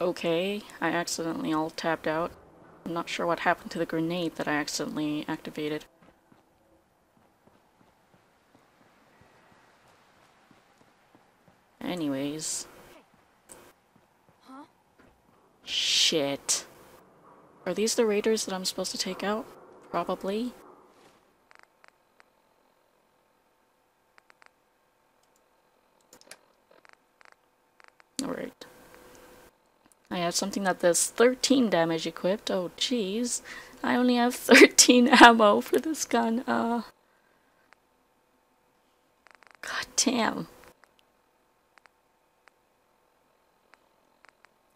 Okay, I accidentally all tapped out. I'm not sure what happened to the grenade that I accidentally activated. Anyways. Shit. Are these the raiders that I'm supposed to take out? Probably. Alright. I have something that does 13 damage equipped. Oh, jeez. I only have 13 ammo for this gun. Uh. God damn.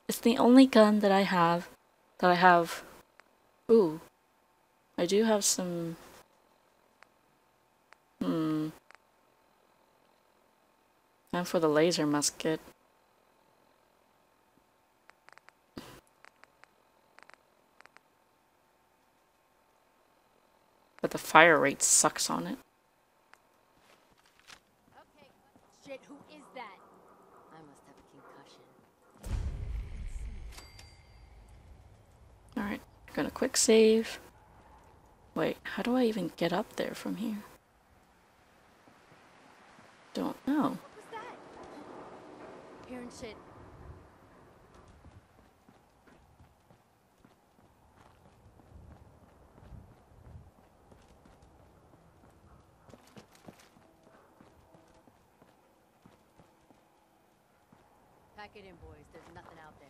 It's the only gun that I have that I have. Ooh. I do have some. Hmm. And for the laser musket. But the fire rate sucks on it. Okay. Shit, who is that? I must have a concussion. Alright, gonna quick save. Wait, how do I even get up there from here? Don't know. What was that? Hearing shit. In, boys. There's nothing out there.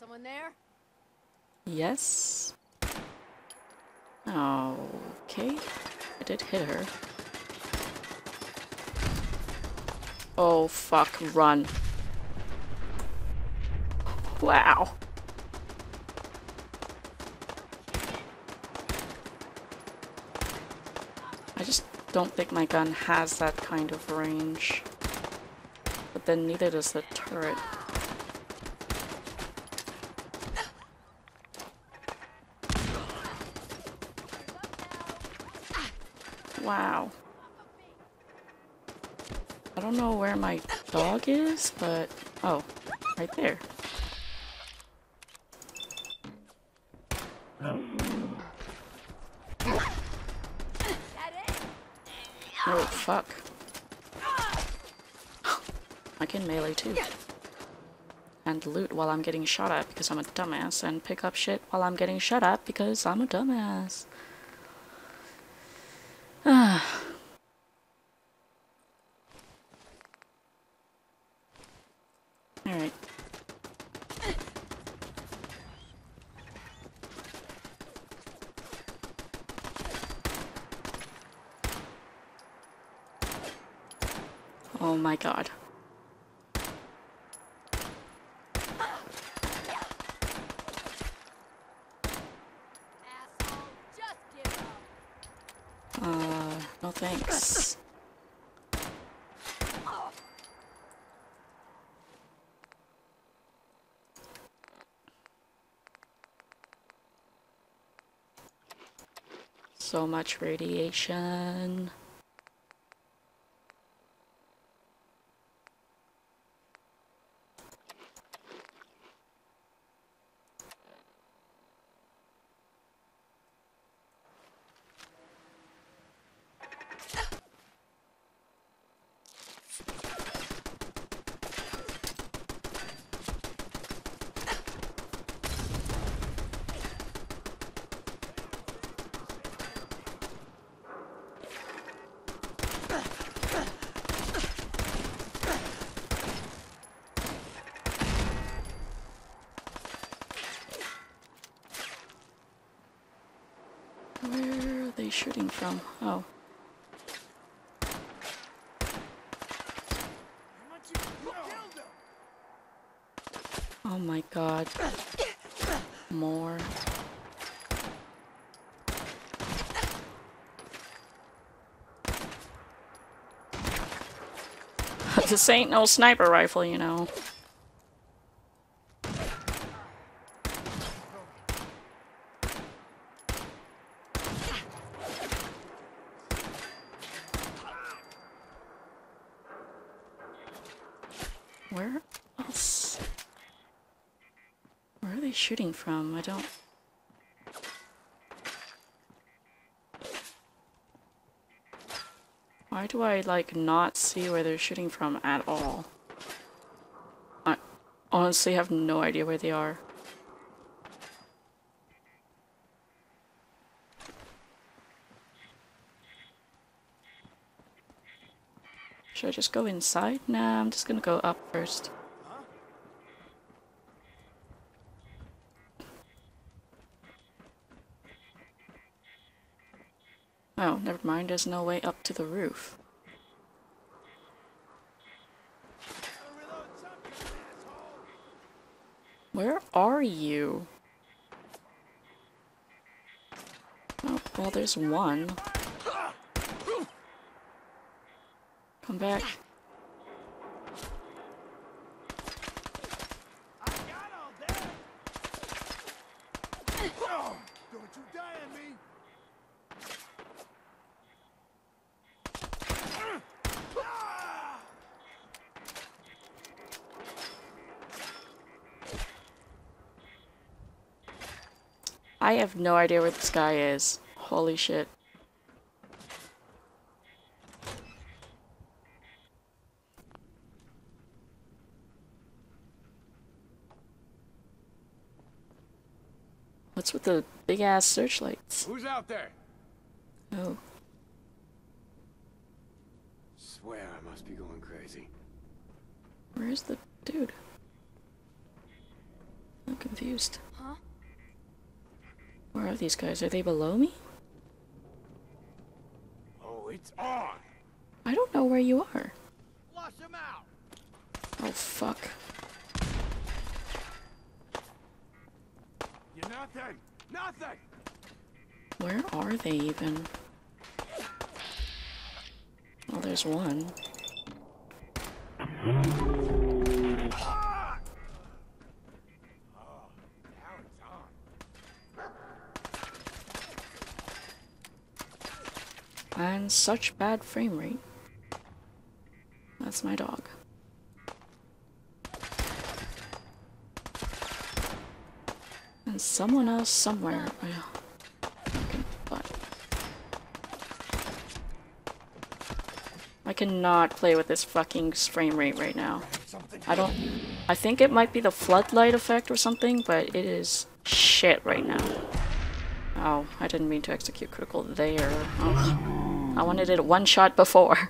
Someone there? Yes. Okay. I did hit her. Oh, fuck. Run. Wow. I just don't think my gun has that kind of range. But then neither does the turret. Wow. I don't know where my dog is, but... Oh, right there. Fuck. I can melee too. And loot while I'm getting shot at because I'm a dumbass, and pick up shit while I'm getting shot at because I'm a dumbass. Ah. Alright. Oh my god. Uh, no thanks. So much radiation. Shooting from? Oh. Oh my god. More. this ain't no sniper rifle, you know. Where else? Where are they shooting from? I don't. Why do I, like, not see where they're shooting from at all? I honestly have no idea where they are. Just go inside? Nah, I'm just gonna go up first. Oh, never mind, there's no way up to the roof. Where are you? Oh, well, there's one. Come back. I got. Oh, don't you die on me. I have no idea where this guy is. Holy shit. What's with the big ass searchlights? Who's out there? Oh, Swear I must be going crazy. where's the dude? I'm confused. Huh? Where are these guys? Are they below me? Oh, it's on. I don't know where you are. Flush him out. Oh fuck. You're nothing. Nothing. Where are they even? Well, there's one. Oh, now it's on. And such bad frame rate. That's my dog. And someone else somewhere. I cannot play with this fucking frame rate right now. I don't. I think it might be the floodlight effect or something, but it is shit right now. Oh, I didn't mean to execute critical there. Oh, I wanted it one shot before.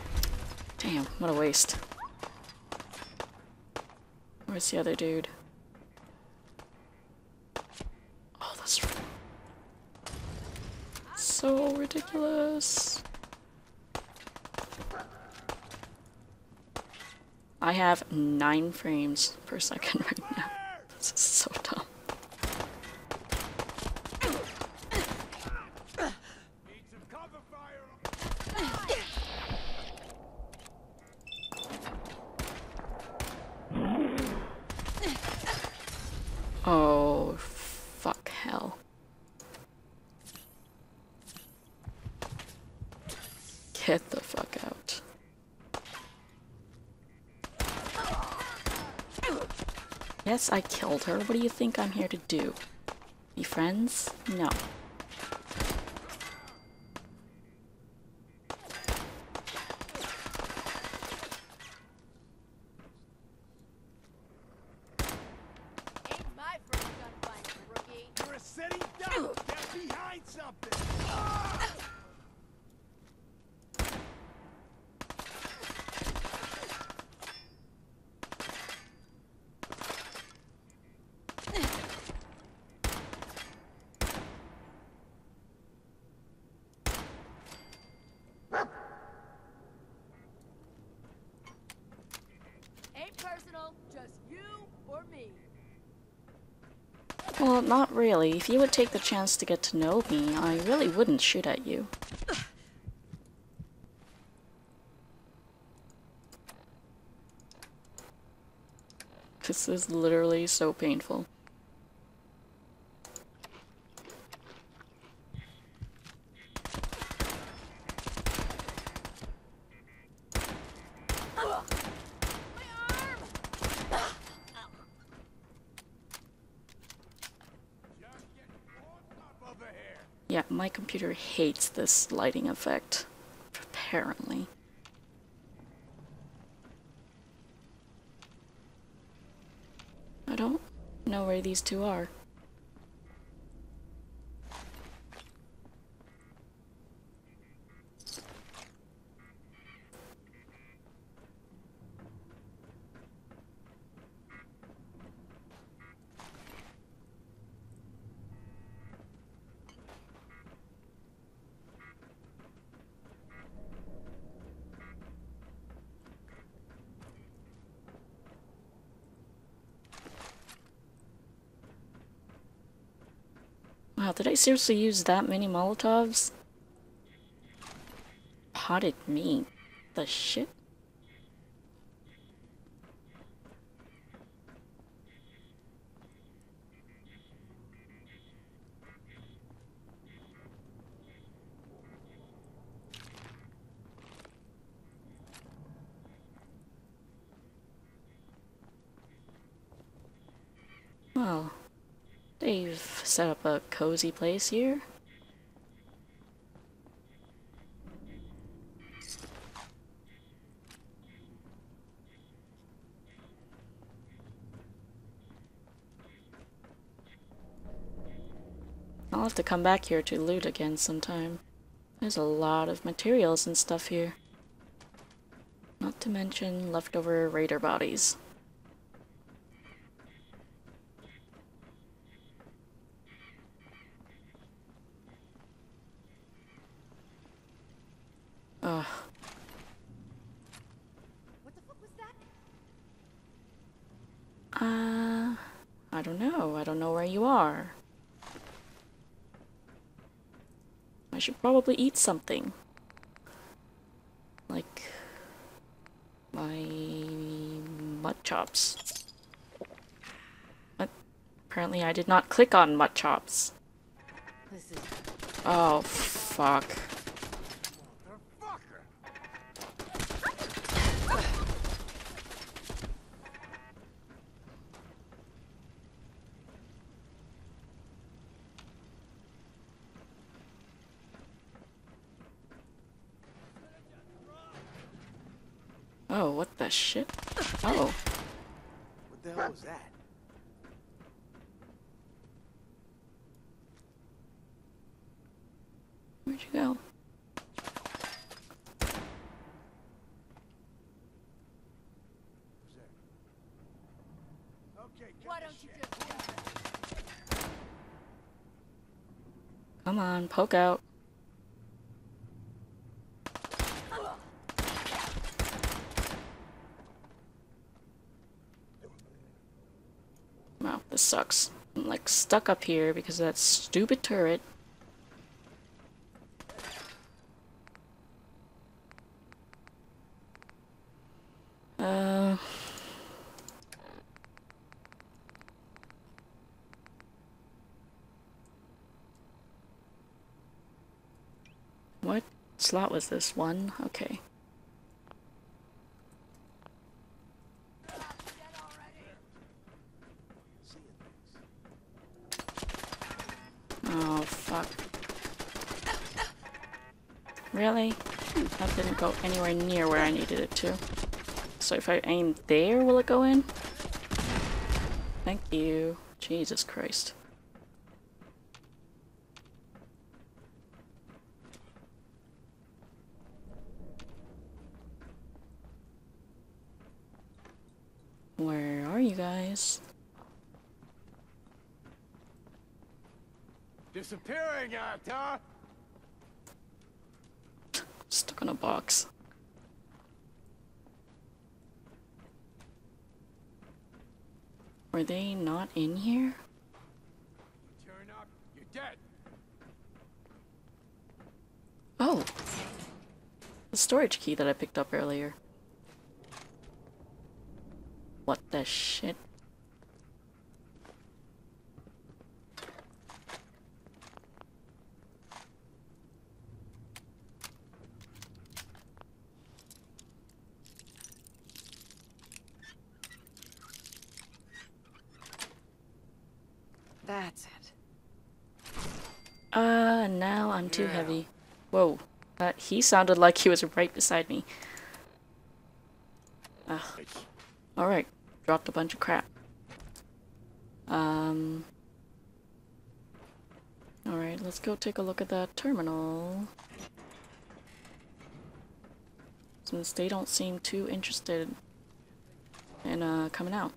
Damn, what a waste. Where's the other dude? Oh, that's so ridiculous. I have nine frames per second right now. This is so dumb. Oh, fuck hell. Get the fuck out. Yes, I killed her. What do you think I'm here to do? Be friends? No. Ain't my first gunfight, rookie. You're a city duck. Get behind something. Ah! Ain't personal, just you or me. Well, not really. If you would take the chance to get to know me, I really wouldn't shoot at you. This is literally so painful. My arm! My computer hates this lighting effect. Apparently. I don't know where these two are. Did I seriously use that many Molotovs? Potted me. The shit? Well, they've set up a cozy place here. I'll have to come back here to loot again sometime. There's a lot of materials and stuff here. Not to mention leftover raider bodies. Ugh. What the fuck was that? Uh, I don't know. I don't know where you are. I should probably eat something. Like my mutt chops. But apparently I did not click on mutt chops. This is Oh, fuck. Oh, what the? Oh, What the hell was that? where'd you go? Who's there? Okay, cut Why the don't you shit. just Come on, poke out. Wow, this sucks. I'm like stuck up here because of that stupid turret. Uh. What slot was this? One? Okay. Oh, fuck. Really? That didn't go anywhere near where I needed it to. So if I aim there, will it go in? Thank you. Jesus Christ. Where are you guys? Disappearing act, huh? On a box. Were they not in here? Turn up, you're dead. Oh! The storage key that I picked up earlier. What the shit? That's it. Uh, too heavy. Whoa. Uh, he sounded like he was right beside me. Ugh. Alright. Dropped a bunch of crap. Um... Alright, let's go take a look at that terminal. Since they don't seem too interested in uh, coming out.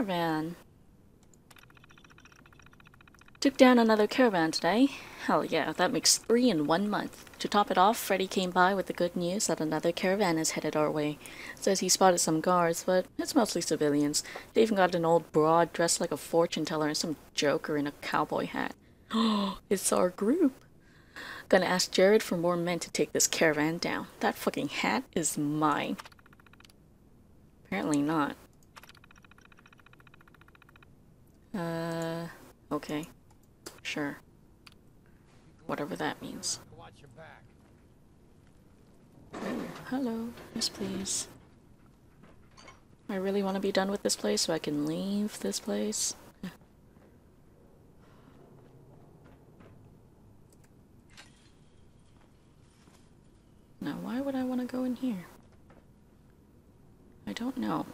Caravan. Took down another caravan today. Hell yeah, that makes three in one month. To top it off, Freddy came by with the good news that another caravan is headed our way. Says he spotted some guards, but it's mostly civilians. They even got an old broad dressed like a fortune teller and some joker in a cowboy hat. It's our group. Gonna ask Jared for more men to take this caravan down. That fucking hat is mine. Apparently not. Uh, okay. Sure. Whatever that means. Oh, hello. Yes, please. I really want to be done with this place so I can leave this place. Now, why would I want to go in here? I don't know.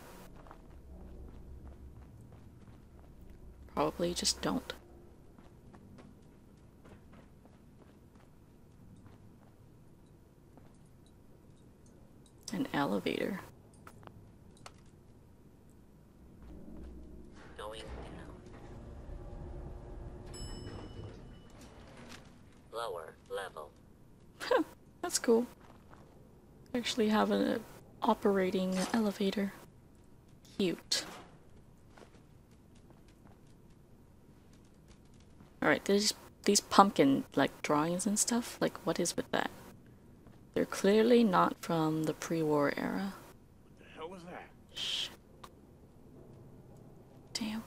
Probably just don't. An elevator. Going down. Lower level. That's cool. Actually have an operating elevator. Cute. Alright, there's these pumpkin like drawings and stuff, like what is with that? They're clearly not from the pre-war era. What the hell was that? Shit. Damn.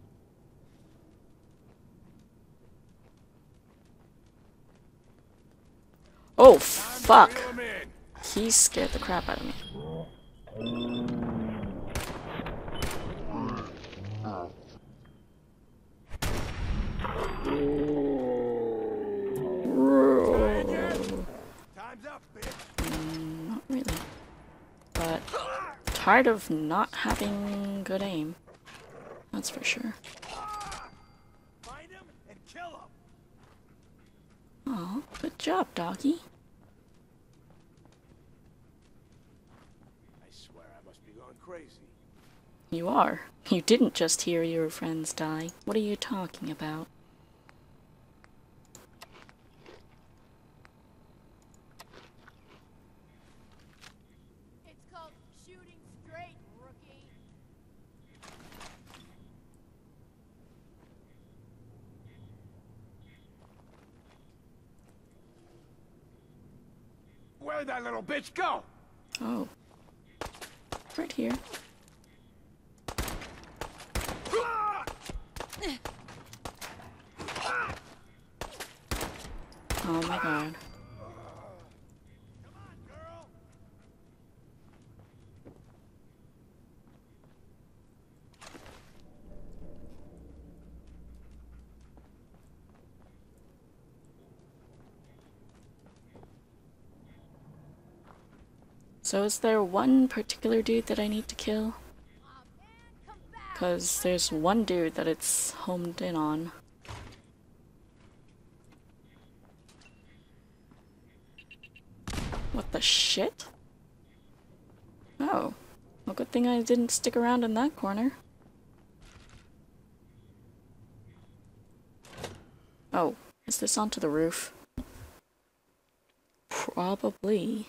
Oh fuck! He scared the crap out of me. Time's up, bitch. Not really. But tired of not having good aim. That's for sure. Oh, good job, doggy. I swear I must be going crazy. You are. You didn't just hear your friends die. What are you talking about? That little bitch go? Oh. Right here. Ah! Oh my god. So is there one particular dude that I need to kill? Because there's one dude that it's homed in on. What the shit? Oh. Well, good thing I didn't stick around in that corner. Oh, is this onto the roof? Probably.